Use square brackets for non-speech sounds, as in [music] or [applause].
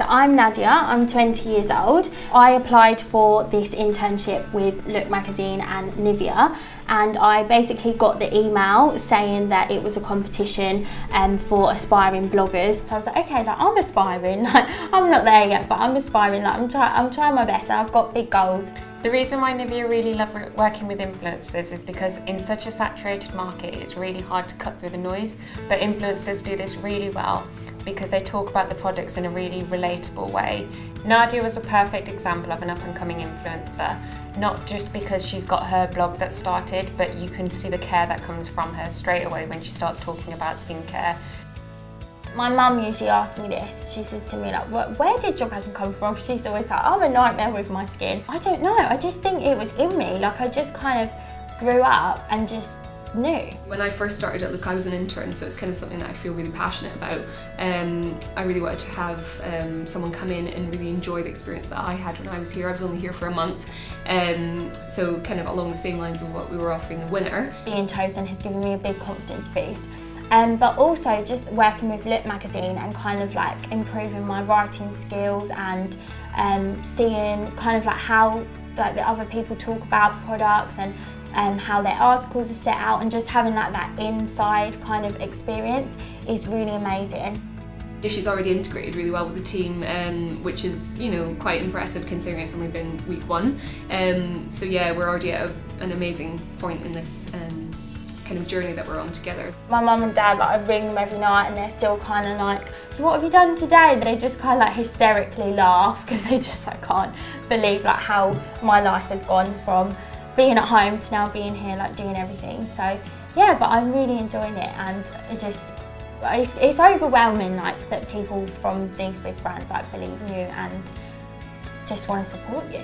So I'm Nadia, I'm 20 years old. I applied for this internship with Look Magazine and Nivea and I basically got the email saying that it was a competition um, for aspiring bloggers. So I was like, okay, like I'm aspiring, [laughs] like I'm not there yet, but I'm aspiring, like I'm, try I'm trying my best and I've got big goals. The reason why Nivea really love working with influencers is because in such a saturated market, it's really hard to cut through the noise, but influencers do this really well because they talk about the products in a really relatable way. Nadia was a perfect example of an up and coming influencer, not just because she's got her blog that started, but you can see the care that comes from her straight away when she starts talking about skincare. My mum usually asks me this. She says to me, like, where did your passion come from? [laughs] She's always like, I'm a nightmare with my skin. I don't know. I just think it was in me. Like, I just kind of grew up and just new. When I first started at Look, I was an intern, so it's kind of something that I feel really passionate about. Um, I really wanted to have um, someone come in and really enjoy the experience that I had when I was here. I was only here for a month, um, so kind of along the same lines of what we were offering the winner. Being chosen has given me a big confidence boost. Um, but also just working with Look magazine and kind of like improving my writing skills and um, seeing kind of like how like the other people talk about products and um, how their articles are set out and just having like that inside kind of experience is really amazing. She's already integrated really well with the team, um, which is you know quite impressive considering it's only been week one. Um, so yeah, we're already at a, an amazing point in this um, kind of journey that we're on together. My mum and dad, like I ring them every night and they're still kind of like, so what have you done today? They just kind of like hysterically laugh because they just like can't believe like how my life has gone from being at home to now being here, like doing everything. So yeah, but I'm really enjoying it and it just, it's, it's overwhelming like that people from these big brands like believe in you and just want to support you.